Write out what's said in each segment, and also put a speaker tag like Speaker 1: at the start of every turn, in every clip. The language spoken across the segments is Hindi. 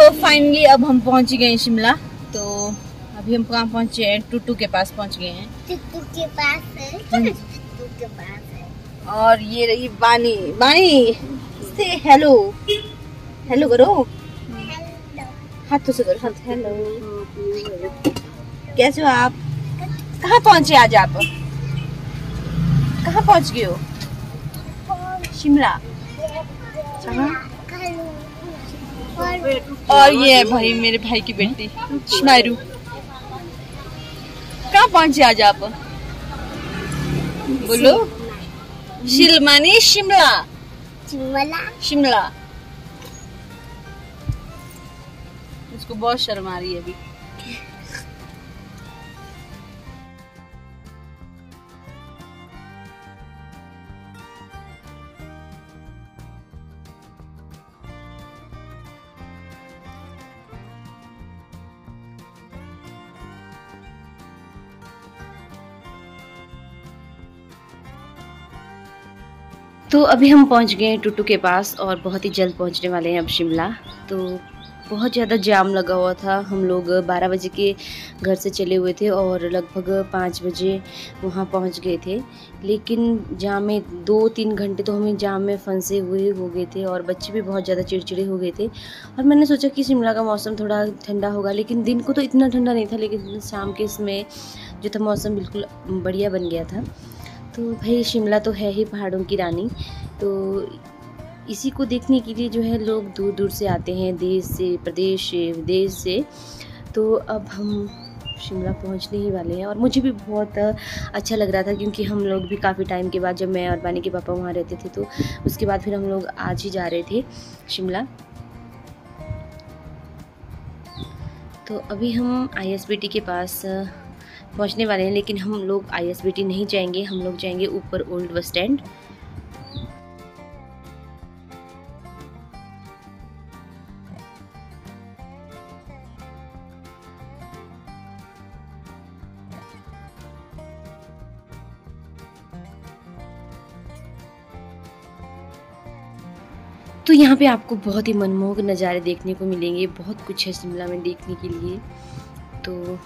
Speaker 1: तो फाइनली अब हम पहुँच गए शिमला। तो अभी हम कहाँ पहुँचे हैं? टूटू के पास पहुँच गए हैं।
Speaker 2: के पास है। के पास है।
Speaker 1: और ये रही बानी बानी से हेलो हेलो करो। हाथों से करो हाथ हेलो कैसे हो आप? कहाँ पहुँचे आज आप? कहाँ पहुँच गए हो? शिमला। कहाँ?
Speaker 2: और
Speaker 1: ये है भाई मेरे भाई की बेटी शमायरू कहाँ पहुँचे आज आप? बोलो। शिलमानी शिमला। शिमला। उसको बहुत शर्म आ रही है अभी। तो अभी हम पहुँच गए हैं टुटू के पास और बहुत ही जल्द पहुँचने वाले हैं अब शिमला। तो बहुत ज़्यादा जाम लगा हुआ था। हम लोग 12 बजे के घर से चले हुए थे और लगभग 5 बजे वहाँ पहुँच गए थे। लेकिन जाम में दो तीन घंटे तो हमें जाम में फंसे हुए हो गए थे और बच्चे भी बहुत ज़्यादा चिड़चिड़े हो गए थे। और मैंने सोचा कि शिमला का मौसम थोड़ा ठंडा होगा, लेकिन दिन को तो इतना ठंडा नहीं था, लेकिन शाम के इसमें जो था मौसम बिल्कुल बढ़िया बन गया था। तो भाई शिमला तो है ही पहाड़ों की रानी। तो इसी को देखने के लिए जो है लोग दूर दूर से आते हैं, देश से, प्रदेश से, विदेश से। तो अब हम शिमला पहुँचने ही वाले हैं और मुझे भी बहुत अच्छा लग रहा था क्योंकि हम लोग भी काफ़ी टाइम के बाद जब मैं और बानी के पापा वहाँ रहते थे तो उसके बाद फिर हम लोग आज ही जा रहे थे शिमला। तो अभी हम आईएसबीटी के पास पहुँचने वाले हैं, लेकिन हम लोग आईएसबीटी नहीं जाएँगे, हम लोग जाएँगे ऊपर ओल्ड बस स्टैंड। तो यहाँ पे आपको बहुत ही मनमोहक नज़ारे देखने को मिलेंगे, बहुत कुछ है शिमला में देखने के लिए। तो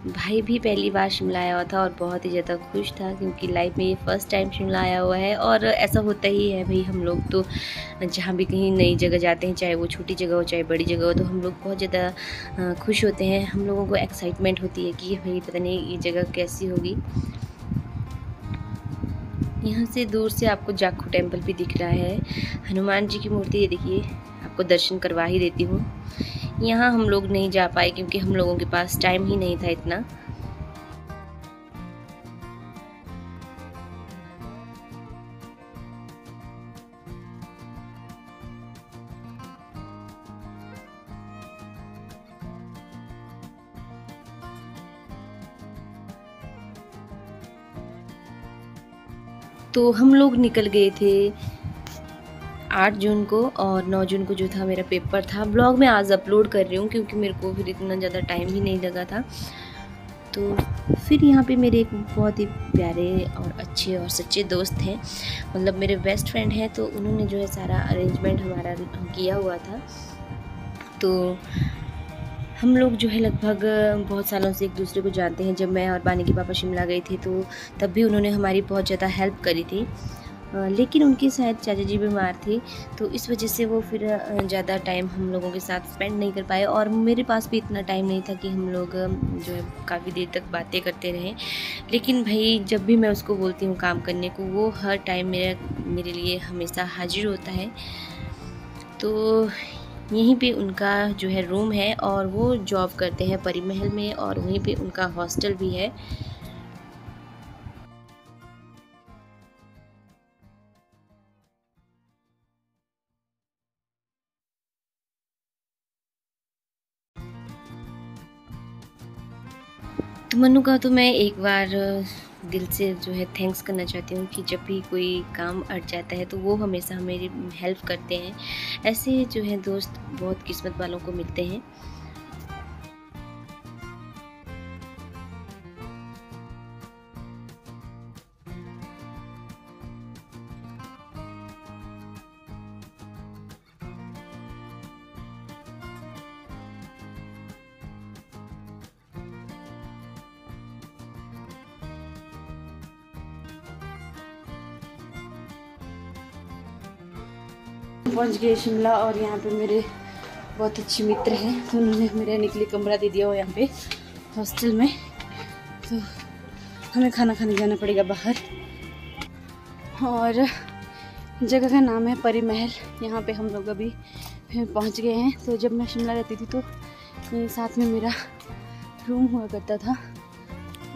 Speaker 1: भाई भी पहली बार शिमला आया हुआ था और बहुत ही ज़्यादा खुश था क्योंकि लाइफ में ये फ़र्स्ट टाइम शिमला आया हुआ है और ऐसा होता ही है भाई, हम लोग तो जहाँ भी कहीं नई जगह जाते हैं, चाहे वो छोटी जगह हो, चाहे बड़ी जगह हो तो हम लोग बहुत ज़्यादा खुश होते हैं। हम लोगों को एक्साइटमेंट होती है कि भाई, पता नहीं ये जगह कैसी होगी। यहाँ से दूर से आपको जाखू टेंपल भी दिख रहा है। हनुमान जी की मूर्ति, ये देखिए, आपको दर्शन करवा ही देती हूँ। यहाँ हम लोग नहीं जा पाए क्योंकि हम लोगों के पास टाइम ही नहीं था इतना। तो हम लोग निकल गए थे। आठ जून को और नौ जून को जो था मेरा पेपर था। ब्लॉग मैं आज अपलोड कर रही हूँ क्योंकि मेरे को फिर इतना ज़्यादा टाइम ही नहीं लगा था। तो फिर यहाँ पे मेरे एक बहुत ही प्यारे और अच्छे और सच्चे दोस्त हैं। मतलब मेरे बेस्ट फ्रेंड हैं तो उन्होंने जो है सारा अरेंजमेंट हमारा किया हुआ था। तो हम लोग जो है लगभग बहुत सालों से एक दूसरे को जानते हैं। जब मैं और बानी के पापा शिमला गए थे तो तब भी उन्होंने हमारी बहुत ज़्यादा हेल्प करी थी। लेकिन उनके शायद चाचा जी बीमार थे तो इस वजह से वो फिर ज़्यादा टाइम हम लोगों के साथ स्पेंड नहीं कर पाए और मेरे पास भी इतना टाइम नहीं था कि हम लोग जो है काफ़ी देर तक बातें करते रहें। लेकिन भाई, जब भी मैं उसको बोलती हूँ काम करने को, वो हर टाइम मेरा, मेरे लिए हमेशा हाजिर होता है। तो यहीं पे उनका जो है रूम है और वो जॉब करते हैं परी महल में और वहीं पे उनका हॉस्टल भी है। तो मनु का तो मैं एक बार, दिल से जो है थैंक्स करना चाहती हूँ कि जब भी कोई काम अट जाता है तो वो हमेशा मेरी हेल्प करते हैं। ऐसे जो है दोस्त बहुत किस्मत वालों को मिलते हैं। पहुँच गए शिमला और यहाँ पे मेरे बहुत अच्छे मित्र हैं। तो उन्होंने मेरे लिए कमरा दे दिया हो यहाँ पे हॉस्टल में। तो हमें खाना खाने जाना पड़ेगा बाहर। और जगह का नाम है परी महल यहाँ पे हम लोग अभी पहुँच गए हैं। तो जब मैं शिमला रहती थी तो साथ में मेरा रूम हुआ करता था।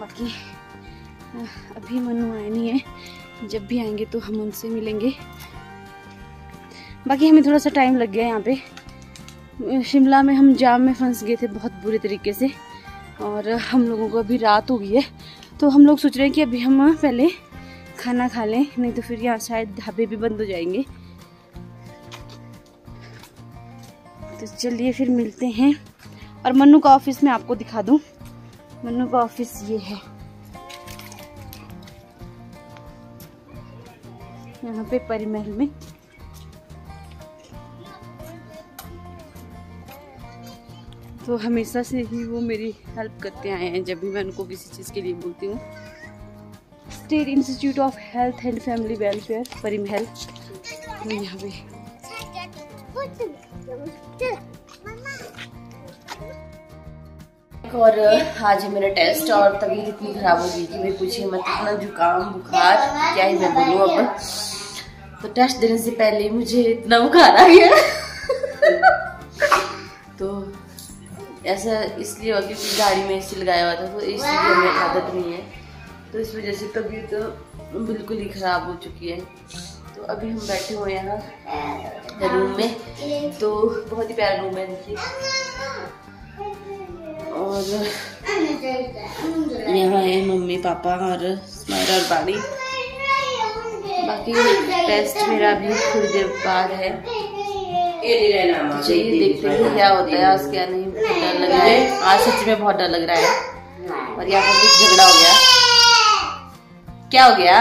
Speaker 1: बाकी अभी मनु आए नहीं है। जब भी आएँगे तो हम उनसे मिलेंगे। बाकी हमें थोड़ा सा टाइम लग गया यहाँ पे। शिमला में हम जाम में फंस गए थे बहुत बुरे तरीके से, और हम लोगों को अभी रात हो गई है। तो हम लोग सोच रहे हैं कि अभी हम पहले खाना खा लें, नहीं तो फिर यहाँ शायद ढाबे भी बंद हो जाएँगे। तो चलिए फिर मिलते हैं। और मन्नू का ऑफ़िस में आपको दिखा दूँ। मन्नू का ऑफ़िस ये है। यहाँ पे परिमहल में। तो हमेशा से ही वो मेरी हेल्प करते आए हैं जब भी मैं उनको किसी चीज़ के लिए बोलती हूँ। State Institute of Health and Family Welfare Parimahal यहाँ पे। और आज है मेरा टेस्ट और तबीयत इतनी खराब हो गई कि मैं पूछिए मत इतना जुकाम, बुखार, क्या ही मैं बोलूँ अब। तो टेस्ट देने से पहले मुझे इतना बुखार आ गया। ऐसा इसलिए हुआ क्योंकि गाड़ी में एसी लगाया हुआ था तो इसलिए हमें आदत नहीं है। तो इस वजह से तबीयत तो बिल्कुल ही ख़राब हो चुकी है। तो अभी हम बैठे हुए हैं यहाँ रूम में। तो बहुत ही प्यारा रूम है देखिए। और यहाँ है मम्मी पापा और स्माइल और बाड़ी। बाकी टेस्ट मेरा भी थोड़ी देर बाद है। चलिए देखते हैं क्या होता है आज क्या नहीं डर लग रहा है। आज सच में बहुत डर लग रहा है। और यहाँ पर कुछ झगड़ा हो गया। क्या हो गया?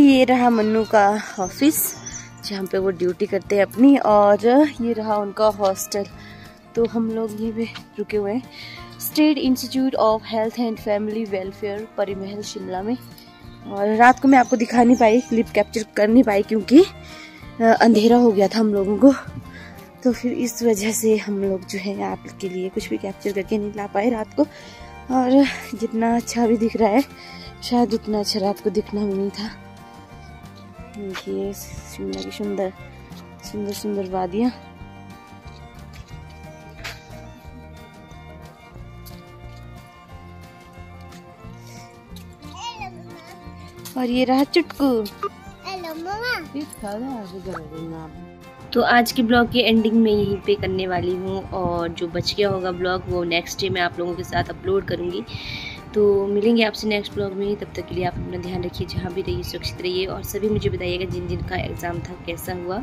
Speaker 1: ये रहा मन्नू का ऑफ़िस जहाँ पे वो ड्यूटी करते हैं अपनी, और ये रहा उनका हॉस्टल तो हम लोग ये भी रुके हुए हैं। State Institute of Health and Family Welfare Parimahal Shimla में। और रात को मैं आपको दिखा नहीं पाई क्लिप कैप्चर कर नहीं पाई, क्योंकि अंधेरा हो गया था हम लोगों को। तो फिर इस वजह से हम लोग जो है आपके लिए कुछ भी कैप्चर करके नहीं ला पाए रात को। और जितना अच्छा भी दिख रहा है, शायद उतना अच्छा रात को दिखना भी नहीं था। देखिए शिमला की सुंदर सुंदर सुंदर वादियाँ। और ये रहा चुटकू। तो आज के ब्लॉग की एंडिंग में यहीं पे करने वाली हूँ और जो बच गया होगा ब्लॉग वो नेक्स्ट डे मैं आप लोगों के साथ अपलोड करूँगी। तो मिलेंगे आपसे नेक्स्ट ब्लॉग में तब तक के लिए आप अपना ध्यान रखिए, जहाँ भी रहिए, सुरक्षित रहिए और सभी मुझे बताइएगा जिन जिन का एग्ज़ाम था, कैसा हुआ।